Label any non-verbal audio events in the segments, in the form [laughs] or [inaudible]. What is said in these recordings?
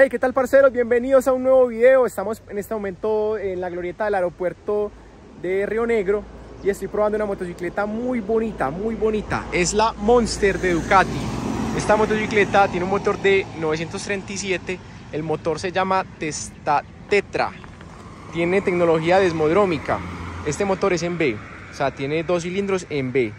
Hey, ¿qué tal parceros? Bienvenidos a un nuevo video. Estamos en este momento en la glorieta del aeropuerto de Río Negro y estoy probando una motocicleta muy bonita, muy bonita. Es la Monster de Ducati. Esta motocicleta tiene un motor de 937, el motor se llama Testa Tetra. Tiene tecnología desmodrómica. Este motor es en B, o sea, tiene dos cilindros en B.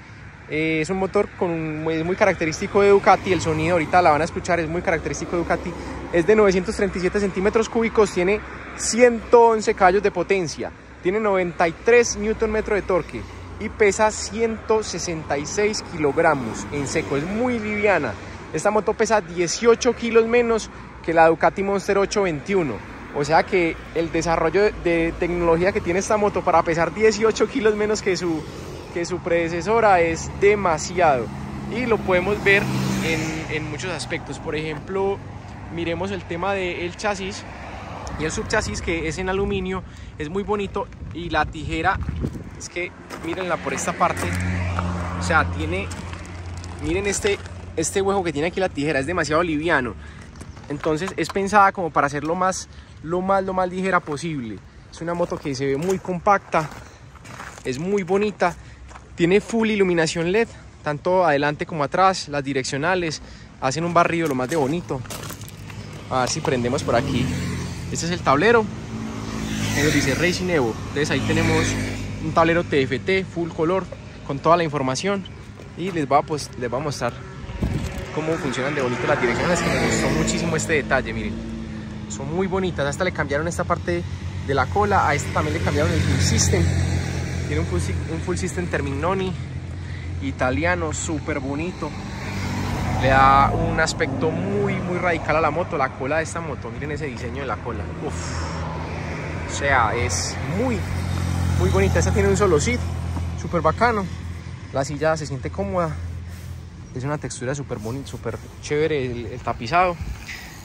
Eh, es un motor con muy característico de Ducati, el sonido ahorita la van a escuchar, es muy característico de Ducati. Es de 937 centímetros cúbicos, tiene 111 caballos de potencia, tiene 93 Nm de torque y pesa 166 kilogramos en seco, es muy liviana. Esta moto pesa 18 kilos menos que la Ducati Monster 821. O sea que el desarrollo de tecnología que tiene esta moto para pesar 18 kilos menos que su que su predecesora es demasiado y lo podemos ver en, muchos aspectos. Por ejemplo, miremos el tema del chasis y el subchasis que es en aluminio, es muy bonito y la tijera, es que mírenla por esta parte, o sea, tiene, miren este, este hueco que tiene aquí la tijera, es demasiado liviano. Entonces es pensada como para hacerlo más, lo más, lo más ligera posible. Es una moto que se ve muy compacta, es muy bonita tiene full iluminación LED, tanto adelante como atrás, las direccionales, hacen un barrido lo más de bonito. A ver si prendemos por aquí. Este es el tablero, que dice Racing Evo. Entonces ahí tenemos un tablero TFT, full color, con toda la información. Y les va, pues, les voy a mostrar cómo funcionan de bonito las direccionales, que me gustó muchísimo este detalle, miren. Son muy bonitas, hasta le cambiaron esta parte de la cola, a esta también le cambiaron el full system tiene un full, system Terminoni italiano, súper bonito. Le da un aspecto muy, muy radical a la moto, la cola de esta moto. Miren ese diseño de la cola. O sea, es muy, muy bonita. Esta tiene un solo sit, súper bacano. La silla se siente cómoda. Es una textura súper bonita, súper chévere el, tapizado.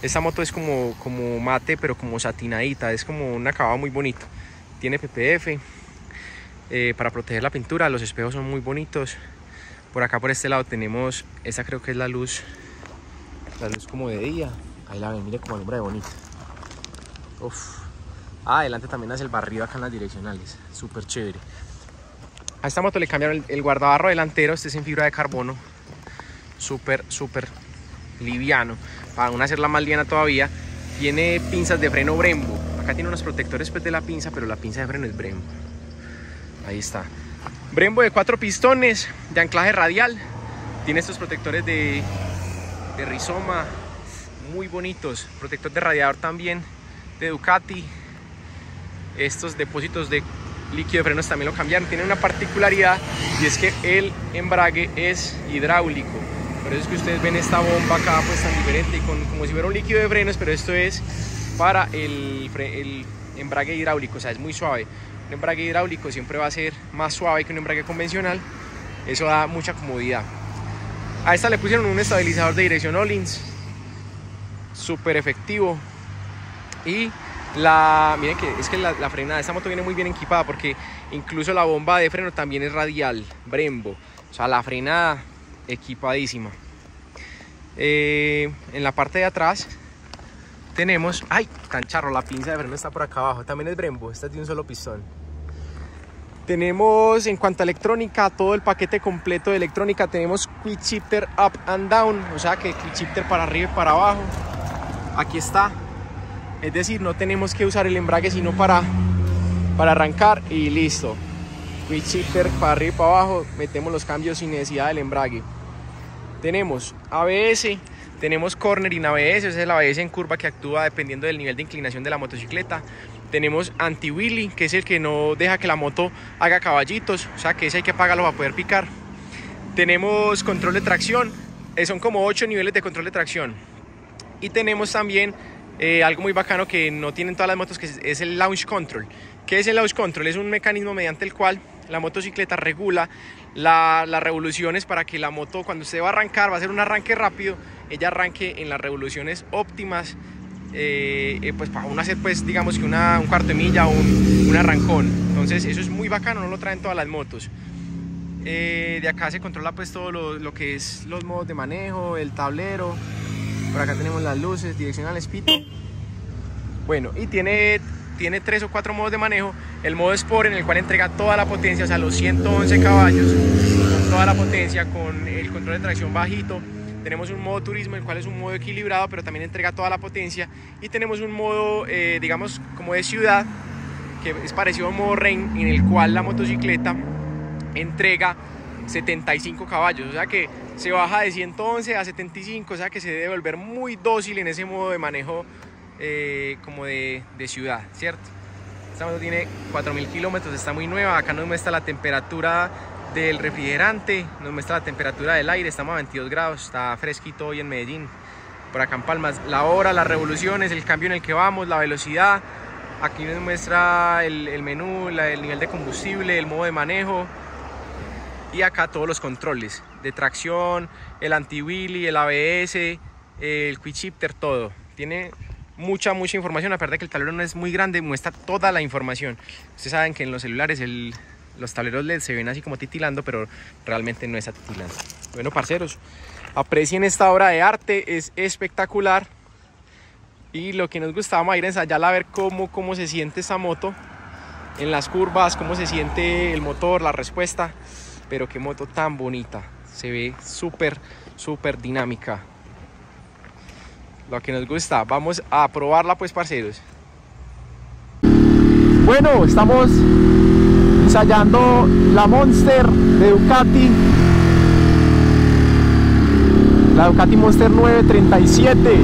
Esta moto es como, como mate, pero como satinadita. Es como un acabado muy bonito. Tiene PPF, eh, para proteger la pintura. Los espejos son muy bonitos. Por acá por este lado tenemos, esta creo que es la luz, la luz como de día. Ahí la ven, mire como alumbra de bonito. Uf. Ah, adelante también hace el barrido acá en las direccionales. Súper chévere. A esta moto le cambiaron el, guardabarro delantero. Este es en fibra de carbono. Súper, súper liviano. Para aún hacerla más liviana todavía. Tiene pinzas de freno Brembo. Acá tiene unos protectores pues, de la pinza, pero la pinza de freno es Brembo. Ahí está. Brembo de cuatro pistones de anclaje radial. Tiene estos protectores de, rizoma muy bonitos. Protector de radiador también de Ducati. Estos depósitos de líquido de frenos también lo cambiaron. Tiene una particularidad y es que el embrague es hidráulico. Por eso es que ustedes ven esta bomba acá pues tan diferente, con, como si fuera un líquido de frenos, pero esto es para el, el embrague hidráulico, o sea, es muy suave. Embrague hidráulico siempre va a ser más suave que un embrague convencional. Eso da mucha comodidad. A esta le pusieron un estabilizador de dirección Ollins. Súper efectivo. Y la, miren que es que la, frenada de esta moto viene muy bien equipada porque incluso la bomba de freno también es radial, Brembo. O sea, la frenada equipadísima. Eh, en la parte de atrás tenemos, ay, tan charro, la pinza de freno está por acá abajo, también es Brembo, esta tiene un solo pistón. Tenemos en cuanto a electrónica, todo el paquete completo de electrónica, tenemos quick shifter up and down, o sea que quick shifter para arriba y para abajo. Aquí está. Es decir, no tenemos que usar el embrague sino para, para arrancar y listo. Quick shifter para arriba y para abajo, metemos los cambios sin necesidad del embrague. Tenemos ABS, tenemos cornering ABS, es el ABS en curva que actúa dependiendo del nivel de inclinación de la motocicleta. Tenemos anti-wheelie, que es el que no deja que la moto haga caballitos, o sea que ese hay que apagarlo para poder picar. Tenemos control de tracción, eh, son como 8 niveles de control de tracción. Y tenemos también eh, algo muy bacano que no tienen todas las motos, que es el launch control. ¿Qué es el launch control? Es un mecanismo mediante el cual la motocicleta regula las revoluciones para que la moto cuando usted va a arrancar, va a hacer un arranque rápido, ella arranque en las revoluciones óptimas, eh, eh, pues para uno hacer pues digamos que una, un cuarto de milla o un, un, arrancón. Entonces eso es muy bacano, no lo traen todas las motos. Eh, de acá se controla pues todo lo, lo, que es los modos de manejo, el tablero. Por acá tenemos las luces, dirección al espito. Bueno, y tiene, tiene tres o cuatro modos de manejo. El modo Sport en el cual entrega toda la potencia, o sea, los 111 caballos, toda la potencia, con el control de tracción bajito. Tenemos un modo turismo, el cual es un modo equilibrado, pero también entrega toda la potencia. Y tenemos un modo, eh, digamos, como de ciudad, que es parecido a un modo Rain, en el cual la motocicleta entrega 75 caballos. O sea que se baja de 111 a 75, o sea que se debe volver muy dócil en ese modo de manejo eh, como de, de, ciudad, ¿cierto? Esta moto tiene 4.000 kilómetros, está muy nueva, acá nos muestra la temperatura del refrigerante, nos muestra la temperatura del aire, estamos a 22 grados, está fresquito hoy en Medellín, por acá en Palmas, la hora, las revoluciones, el cambio en el que vamos, la velocidad, aquí nos muestra el, el menú, la, el nivel de combustible, el modo de manejo, y acá todos los controles de tracción, el anti-wheelie, el ABS, el quick shifter, todo. Tiene mucha, mucha información, a pesar de que el tablero no es muy grande, muestra toda la información. Ustedes saben que en los celulares el, los tableros LED se ven así como titilando, pero realmente no es titilando. Bueno, parceros, aprecien esta obra de arte, es espectacular. Y lo que nos gustaba ir a ensayarla a ver cómo, cómo se siente esta moto en las curvas, cómo se siente el motor, la respuesta. Pero qué moto tan bonita, se ve súper, súper dinámica. Lo que nos gusta, vamos a probarla pues parceros. Bueno, estamos ensayando la Monster de Ducati. La Ducati Monster 937.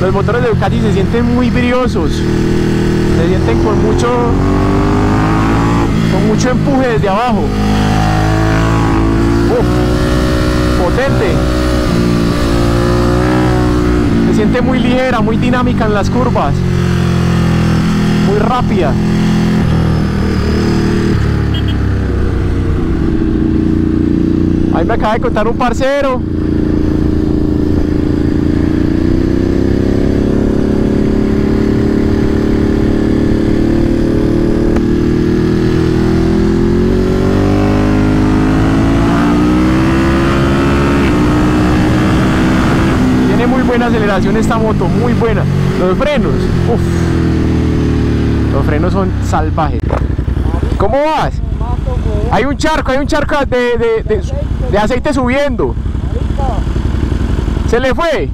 Los motores de Ducati se sienten muy briosos. Se sienten con mucho con mucho empuje desde abajo. Potente. Se siente muy ligera, muy dinámica en las curvas. Muy rápida. Ahí me acaba de contar un parcero. Tiene muy buena aceleración esta moto, muy buena. Los frenos, uff. Los frenos son salvajes. ¿Cómo vas? Hay un charco, hay un charco de, de, de, de aceite subiendo. ¿Se le fue?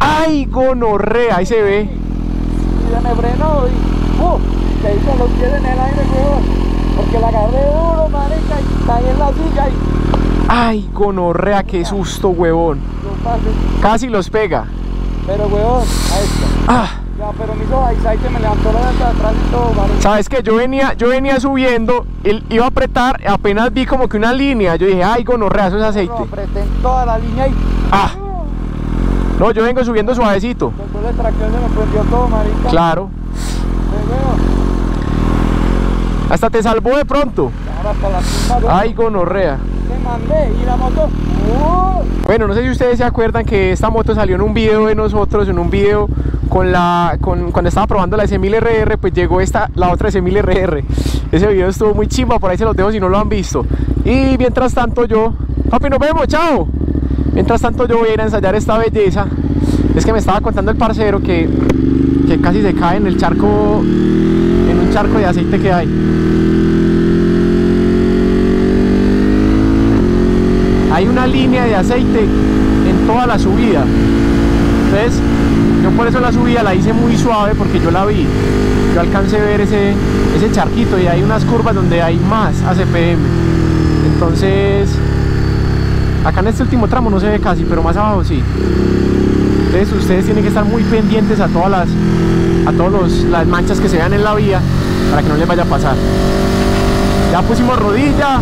¡Ay, gonorrea! Ahí se ve. Y me frenó y ¡uh! Se hizo los pies en el aire, weón. Porque la agarré duro, marica, y caí en la silla y ¡Ay, gonorrea! ¡Qué susto, huevón! Casi los pega. Pero, weón, a esto. Ah, Ya, pero me hizo ahí que me levantó la llanta de atrás y todo, marica. ¿Sabes qué? Yo venía, yo venía subiendo, él iba a apretar, apenas vi como que una línea. Yo dije, ¡ay, gonorrea! Eso es aceite. No, apreté en toda la línea y ¡Ah! No, yo vengo subiendo suavecito. después de tracción se me prendió todo, marica. Claro. Hasta te salvó de pronto. Ahora hasta la. ¡Ay, gonorrea! Mandé y la moto. ¡uh! Bueno, no sé si ustedes se acuerdan que esta moto salió en un video de nosotros, en un video con la con, cuando estaba probando la S1000 RR, pues llegó esta la otra S1000 RR. Ese video estuvo muy chimba, por ahí se los dejo si no lo han visto. Y mientras tanto yo, papi, nos vemos, chao. Mientras tanto yo voy a ir a ensayar esta belleza. Es que me estaba contando el parcero que, que casi se cae en el charco, en un charco de aceite que hay. Hay una línea de aceite en toda la subida. Entonces, yo por eso la subida la hice muy suave porque yo la vi. Yo alcancé a ver ese, ese charquito y hay unas curvas donde hay más ACPM. Entonces, acá en este último tramo no se ve casi, pero más abajo sí. Entonces ustedes tienen que estar muy pendientes a todas las a todas las manchas que se vean en la vía para que no les vaya a pasar. Ya pusimos rodilla,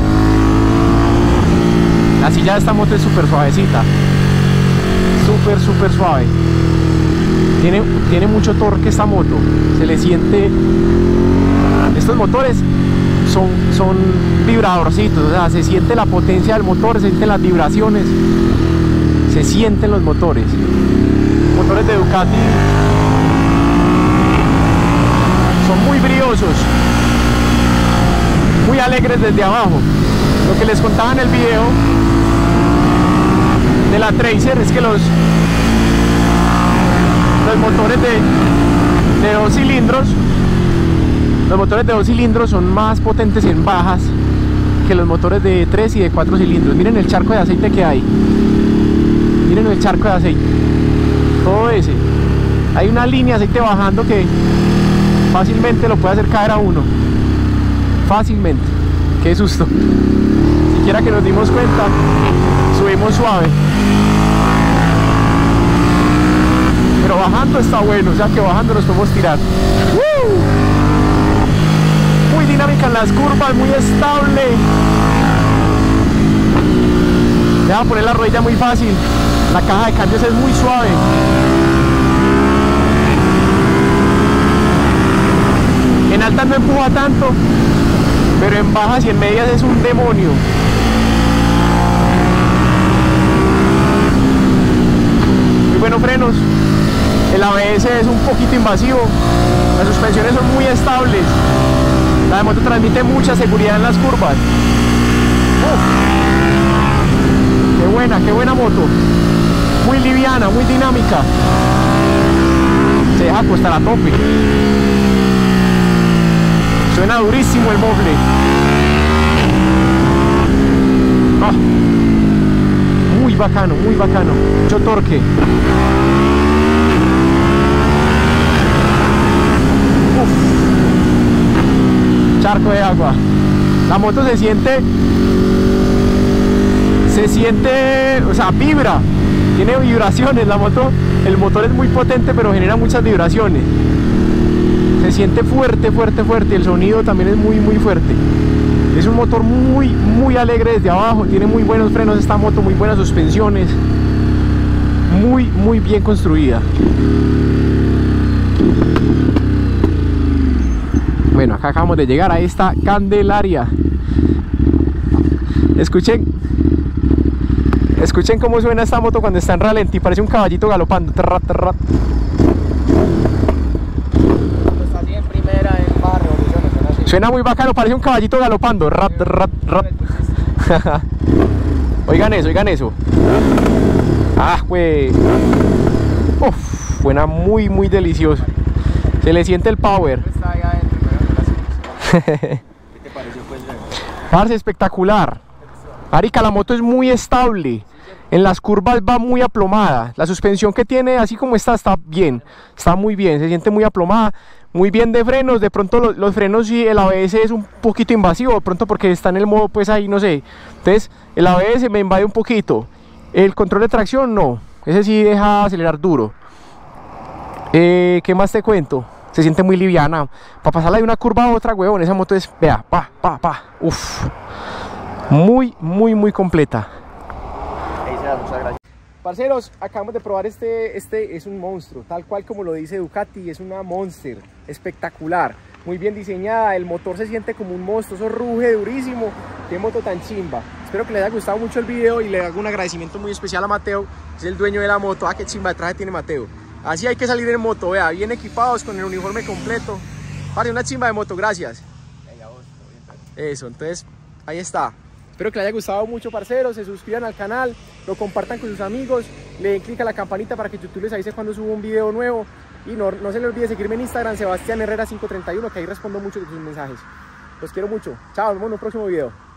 la silla de esta moto es súper suavecita. Súper, súper suave. Tiene, tiene mucho torque esta moto. Se le siente... Estos motores son, son vibradorcitos. O sea, se siente la potencia del motor, se sienten las vibraciones. Se sienten los motores. Motores de Ducati. Son muy briosos, muy alegres desde abajo. Lo que les contaba en el video de la Tracer es que los, los motores de, dos cilindros los motores de dos cilindros son más potentes en bajas que los motores de 3 y de 4 cilindros. Miren el charco de aceite que hay. Miren el charco de aceite. Todo ese. Hay una línea de aceite bajando que fácilmente lo puede hacer caer a uno. Fácilmente. Qué susto. Siquiera que nos dimos cuenta, subimos suave. Pero bajando está bueno, o sea que bajando nos podemos tirar. Muy dinámica en las curvas, muy estable. Le voy a poner la rodilla muy fácil. La caja de cambios es muy suave. En altas no empuja tanto, pero en bajas y en medias es un demonio. Buenos frenos. El ABS es un poquito invasivo. Las suspensiones son muy estables. La moto transmite mucha seguridad en las curvas. Uf. Qué buena, qué buena moto. Muy liviana, muy dinámica. Se deja acostar a tope. Suena durísimo el moble. Ah. Muy bacano, muy bacano. Mucho torque. Charco de agua. La moto se siente se siente, o sea, vibra, tiene vibraciones, la moto, el motor es muy potente pero genera muchas vibraciones. Se siente fuerte, fuerte, fuerte, el sonido también es muy, muy fuerte. Es un motor muy, muy alegre desde abajo, tiene muy buenos frenos esta moto, muy buenas suspensiones, muy, muy bien construida. Bueno, acá acabamos de llegar a esta Candelaria. Escuchen Escuchen cómo suena esta moto cuando está en ralentí, parece un caballito galopando. Terrat, terrat. Cuando está así en primera, en baja revoluciones, suena muy bacano, parece un caballito galopando. Rat, rat, rat. [laughs] oigan eso, oigan eso. Ah, güey. Uf, suena muy, muy delicioso. Se le siente el power. [laughs] Parce, espectacular. Arica, la moto es muy estable. En las curvas va muy aplomada. La suspensión que tiene, así como está, está bien. Está muy bien, se siente muy aplomada. Muy bien de frenos. De pronto los, frenos sí, el ABS es un poquito invasivo. De pronto porque está en el modo, pues ahí, no sé. Entonces, el ABS me invade un poquito. El control de tracción, no. Ese sí deja acelerar duro. Eh, ¿Qué más te cuento? Se siente muy liviana. Para pasarla de una curva a otra, huevón, esa moto es, vea, pa, pa, pa. Uf. Muy, muy, muy completa. Ahí se da, muchas gracias. Parceros, acabamos de probar este, este es un monstruo, tal cual como lo dice Ducati, es una Monster, espectacular, muy bien diseñada, el motor se siente como un monstruo, eso ruge durísimo, qué moto tan chimba. Espero que les haya gustado mucho el video y le hago un agradecimiento muy especial a Mateo, es el dueño de la moto, ah, qué chimba de traje tiene Mateo. Así hay que salir en moto, vea, bien equipados con el uniforme completo. Pare, una chimba de moto, gracias. Eso, entonces ahí está. Espero que les haya gustado mucho, parceros. Se suscriban al canal, lo compartan con sus amigos, le den clic a la campanita para que YouTube les avise cuando subo un video nuevo. Y no, no se les olvide seguirme en Instagram, Sebastián Herrera 531, que ahí respondo muchos de sus mensajes. Los quiero mucho. Chao, nos vemos en un próximo video.